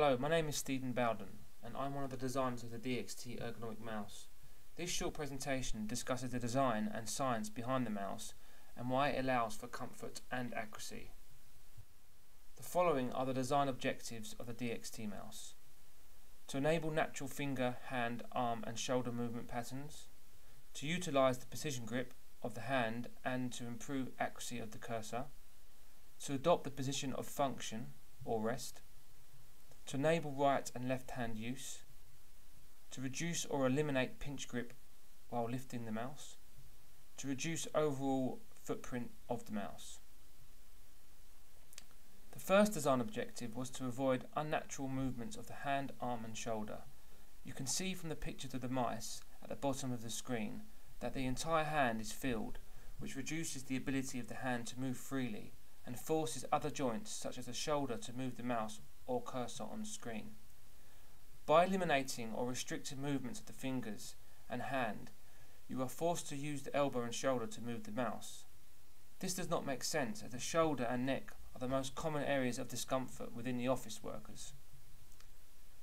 Hello, my name is Stephen Bowden and I'm one of the designers of the DXT ergonomic mouse. This short presentation discusses the design and science behind the mouse and why it allows for comfort and accuracy. The following are the design objectives of the DXT mouse. To enable natural finger, hand, arm and shoulder movement patterns, to utilize the precision grip of the hand and to improve accuracy of the cursor, to adopt the position of function or rest, to enable right and left hand use, to reduce or eliminate pinch grip while lifting the mouse, to reduce overall footprint of the mouse. The first design objective was to avoid unnatural movements of the hand, arm and shoulder. You can see from the pictures of the mice at the bottom of the screen that the entire hand is filled, which reduces the ability of the hand to move freely and forces other joints such as the shoulder to move the mouse or cursor on screen. By eliminating or restricting movements of the fingers and hand, you are forced to use the elbow and shoulder to move the mouse. This does not make sense as the shoulder and neck are the most common areas of discomfort within the office workers.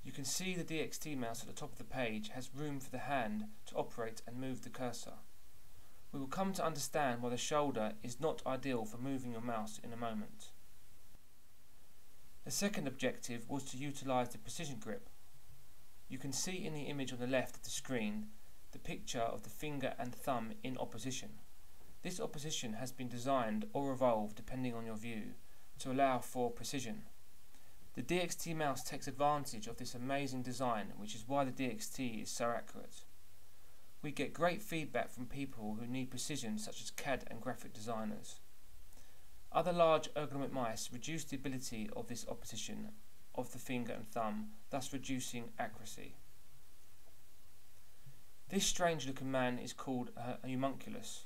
You can see the DXT mouse at the top of the page has room for the hand to operate and move the cursor. We will come to understand why the shoulder is not ideal for moving your mouse in a moment. The second objective was to utilise the precision grip. You can see in the image on the left of the screen the picture of the finger and thumb in opposition. This opposition has been designed or evolved depending on your view to allow for precision. The DXT mouse takes advantage of this amazing design which is why the DXT is so accurate. We get great feedback from people who need precision such as CAD and graphic designers. Other large ergonomic mice reduce the ability of this opposition of the finger and thumb, thus reducing accuracy. This strange looking man is called a homunculus.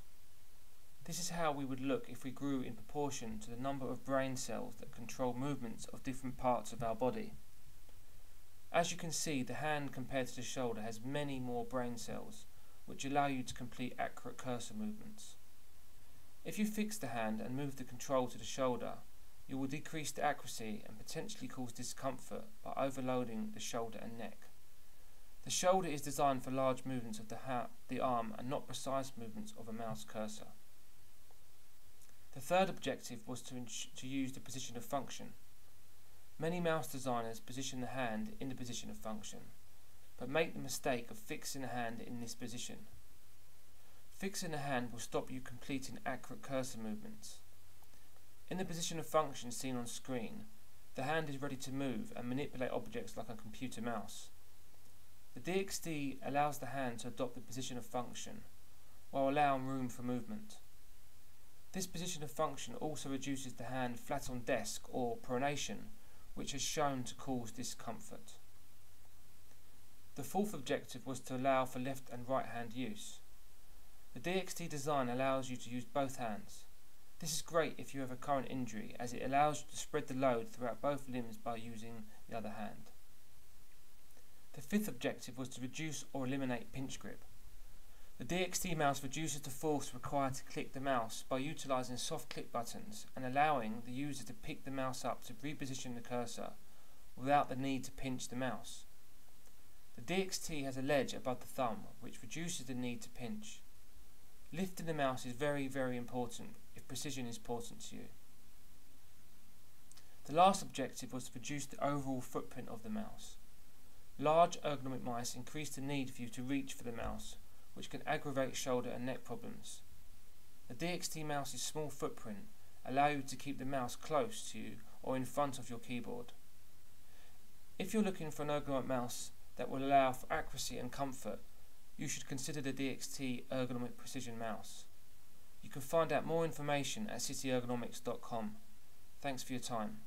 This is how we would look if we grew in proportion to the number of brain cells that control movements of different parts of our body. As you can see, the hand compared to the shoulder has many more brain cells, which allow you to complete accurate cursor movements. If you fix the hand and move the control to the shoulder, you will decrease the accuracy and potentially cause discomfort by overloading the shoulder and neck. The shoulder is designed for large movements of the, the arm and not precise movements of a mouse cursor. The third objective was to, to use the position of function. Many mouse designers position the hand in the position of function, but make the mistake of fixing the hand in this position. Fixing the hand will stop you completing accurate cursor movements. In the position of function seen on screen, the hand is ready to move and manipulate objects like a computer mouse. The DXT allows the hand to adopt the position of function, while allowing room for movement. This position of function also reduces the hand flat on desk or pronation, which has shown to cause discomfort. The fourth objective was to allow for left and right hand use. The DXT design allows you to use both hands. This is great if you have a current injury as it allows you to spread the load throughout both limbs by using the other hand. The fifth objective was to reduce or eliminate pinch grip. The DXT mouse reduces the force required to click the mouse by utilising soft click buttons and allowing the user to pick the mouse up to reposition the cursor without the need to pinch the mouse. The DXT has a ledge above the thumb which reduces the need to pinch. Lifting the mouse is very, very important if precision is important to you. The last objective was to reduce the overall footprint of the mouse. Large ergonomic mice increase the need for you to reach for the mouse, which can aggravate shoulder and neck problems. The DXT mouse's small footprint allow you to keep the mouse close to you or in front of your keyboard. If you're looking for an ergonomic mouse that will allow for accuracy and comfort, you should consider the DXT Ergonomic Precision Mouse. You can find out more information at cityergonomics.com. Thanks for your time.